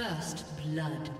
First blood.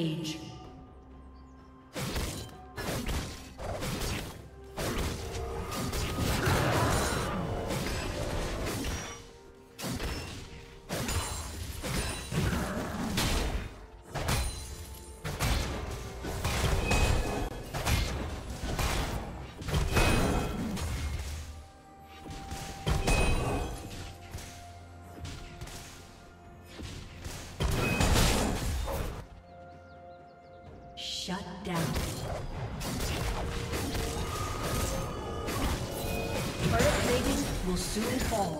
Page. Down. Turret plating will soon fall.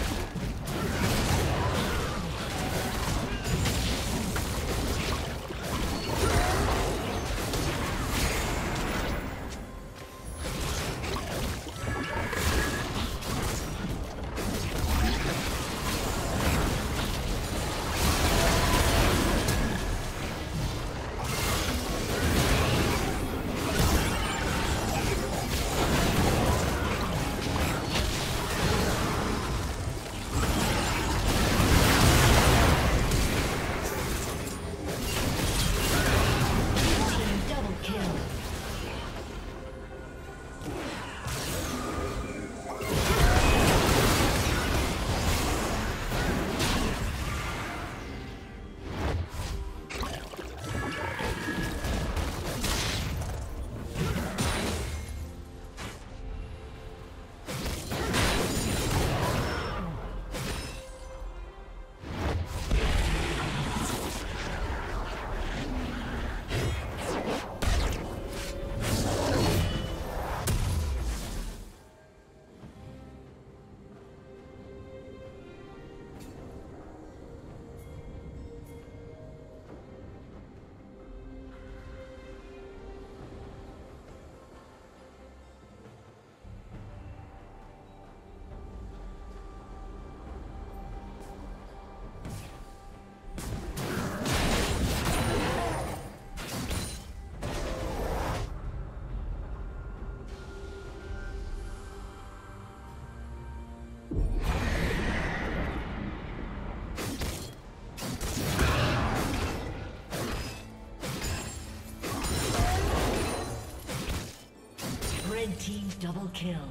Team double kill.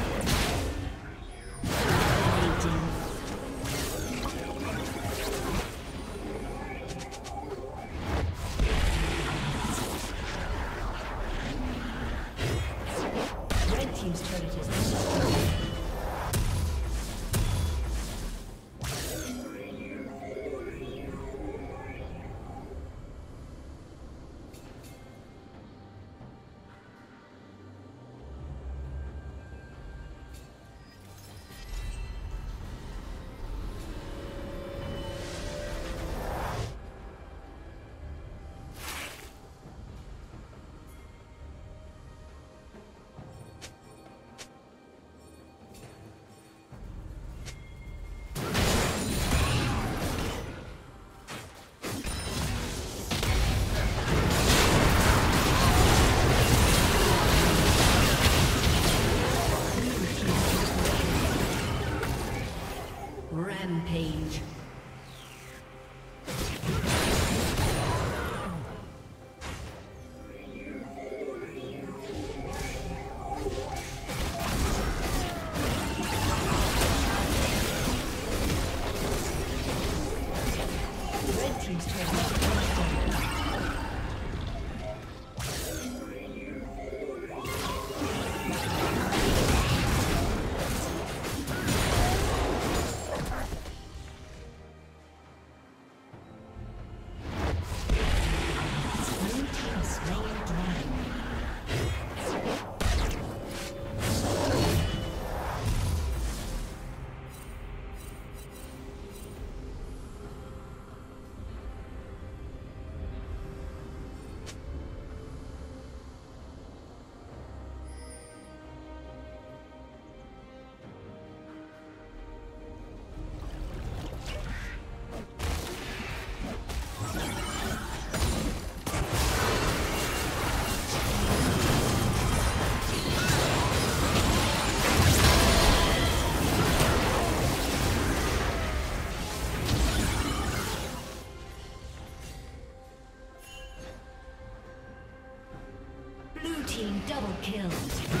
kill.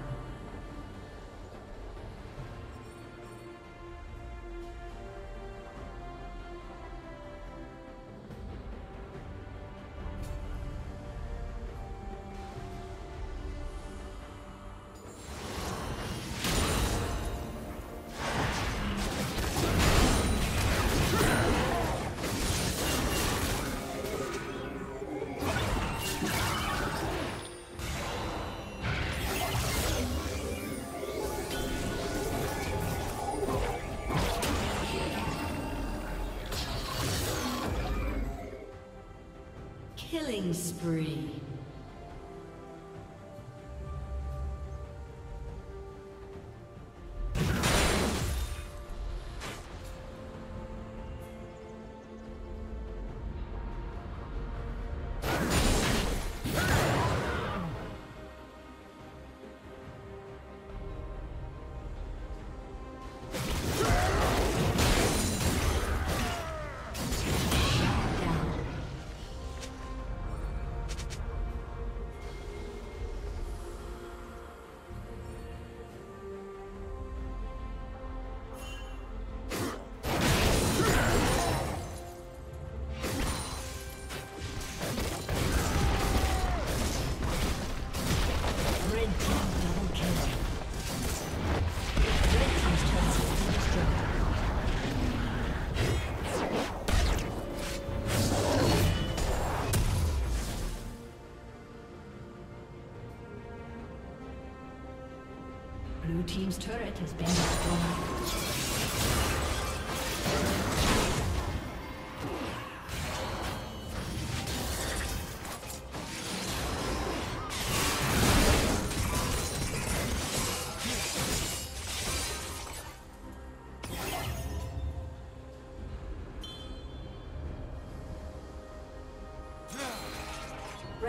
Killing